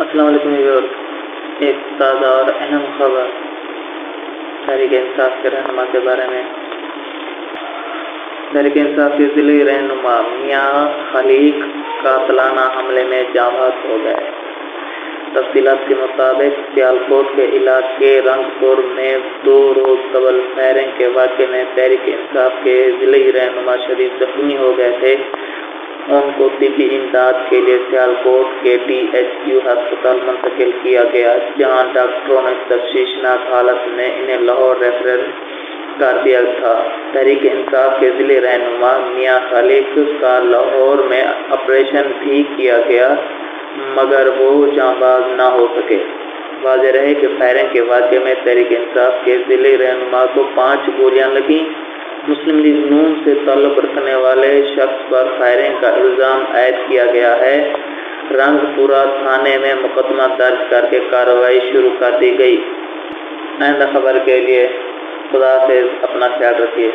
السلام علیکم ویورز، ایک تازہ اور اہم خبر تحریک انصاف کے رہنما کے بارے میں۔ تحریک انصاف کے ضلعی رہنما میاں خلیق قاتلانہ حملے میں جاں بحق ہو گئے۔ تفصیلات کے مطابق سیالکوٹ کے علاقے رنگ پور میں دو روز قبل فائرنگ کے واقعے میں تحریک انصاف کے ضلعی رہنما شدید زخمی ہو گئے تھے۔ ان کو طبی امداد کے لیے سیالکوٹ کے ڈی ایچ کیو ہسپتال منتقل کیا گیا، جہاں ڈاکٹروں نے تشویشناک حالت میں انہیں لاہور ریفرل کر دیا تھا۔ تحریک انصاف کے ضلع رہنما میاں خالق کا لاہور میں آپریشن بھی کیا گیا، مگر وہ جاں باز نہ ہو سکے۔ واضح رہے کہ فائرنگ کے واقعے میں تحریک انصاف کے ضلع رہنما کو پانچ گولیاں لگیں۔ مسلم لیگ نون سے تعلق رکھنے والے شخص پر فائرنگ کا الزام عائد کیا گیا ہے۔ رنگ پورا تھانے میں مقدمہ درج کر کے کارروائی شروع کر دی گئی۔ آئندہ خبر کے لیے خدا سے اپنا خیال رکھیے۔